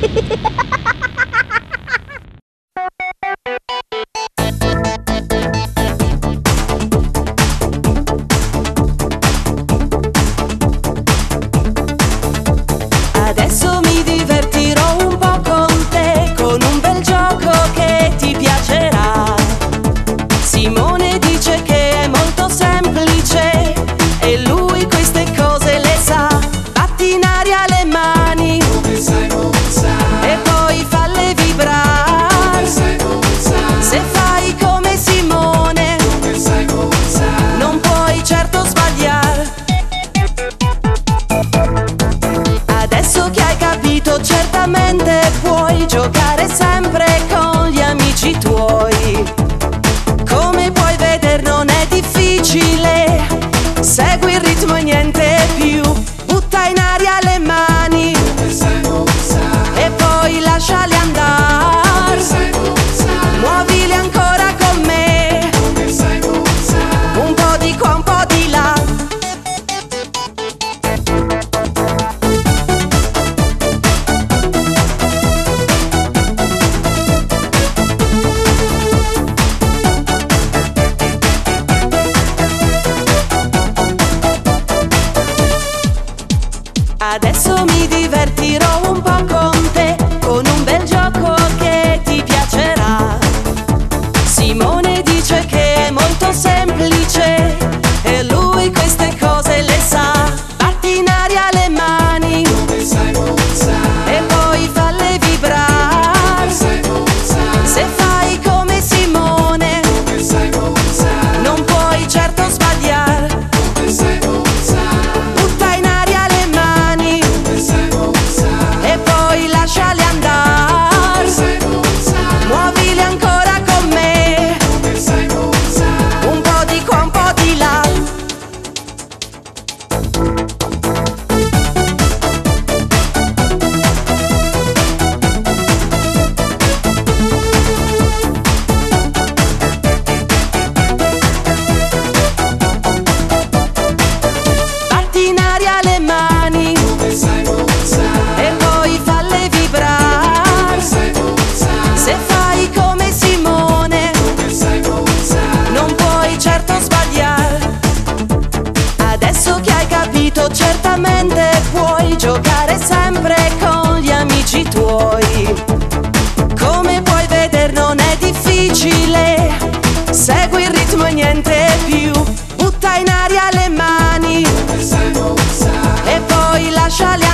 hehehehe certamente puoi giocare sempre con gli amici tuoi. Come puoi vedere non è difficile, segui il ritmo e niente più, butta in aria le mani. Adesso mi divertirò un po' con te, con un bel gioco che ti piacerà. Simone dice che... chacoalhar.